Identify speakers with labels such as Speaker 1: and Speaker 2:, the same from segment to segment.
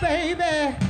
Speaker 1: baby.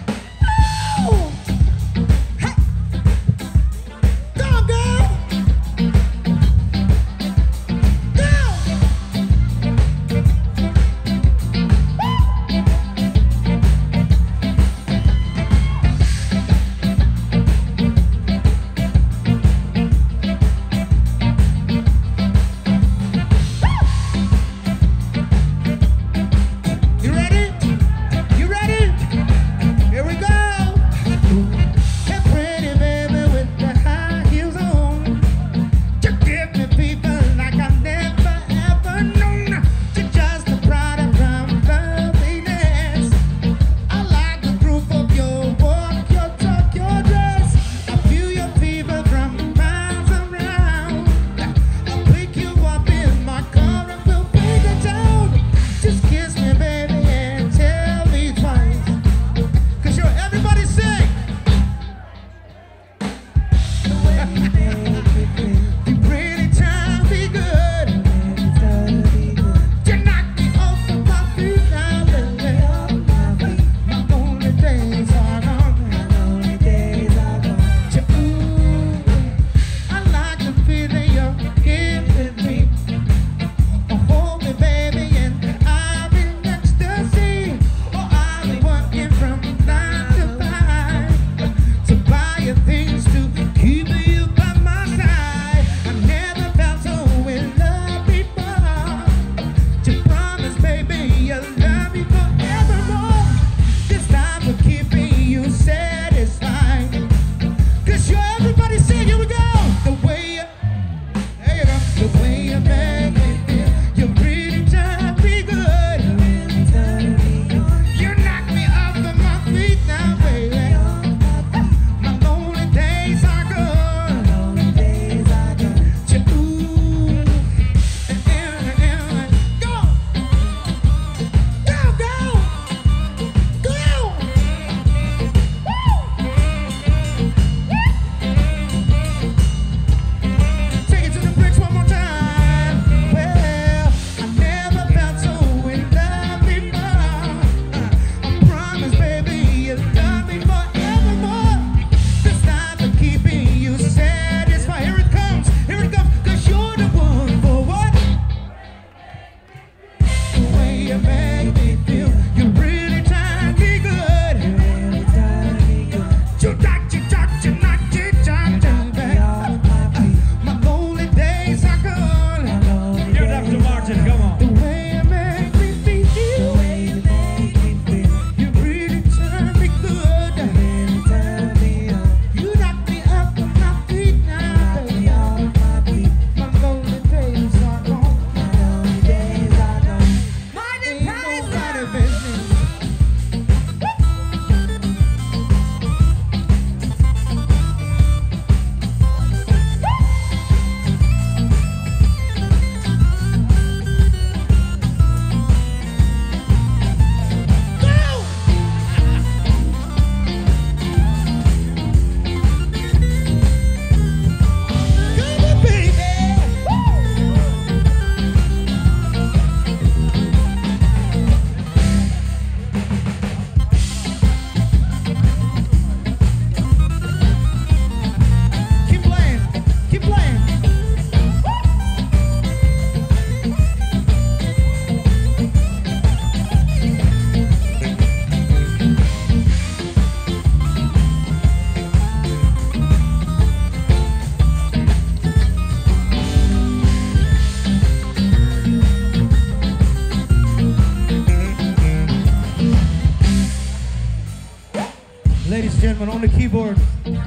Speaker 1: the keyboard.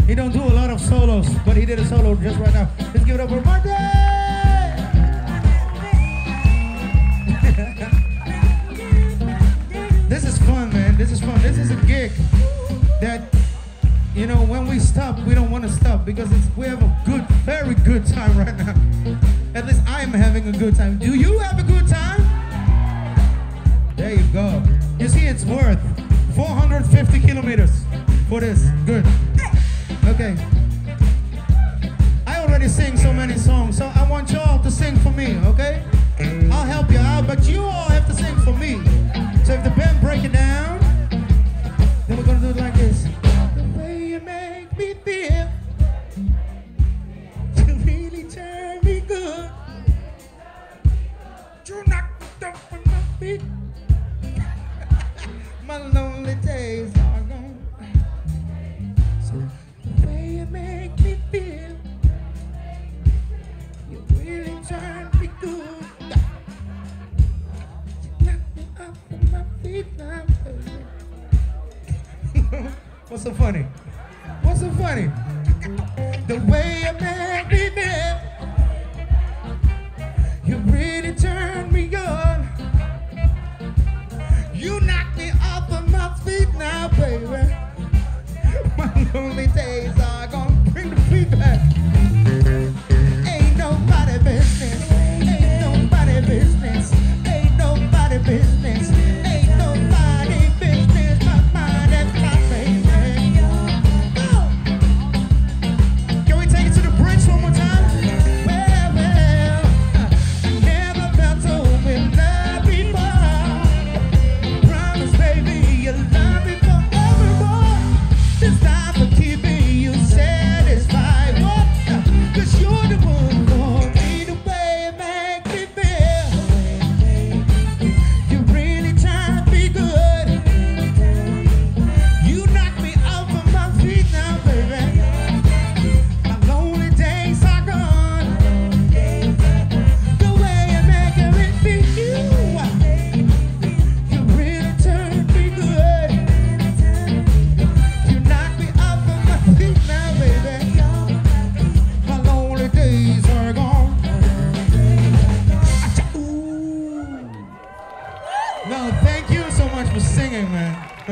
Speaker 1: He don't do a lot of solos, but he did a solo just right now. Let's give it up for Monday! this is fun, man. This is fun. This is a gig that, you know, when we stop, we don't want to stop because we have a good, very good time right now. At least I am having a good time. Do you have a good time? There you go. You see, it's worth 450 kilometers for this? Good. Okay. I already sing so many songs, so I want y'all to sing for me, okay? I'll help you out, but you all have to sing for me. So if the band break it down, What's so funny? What's so funny? The way a man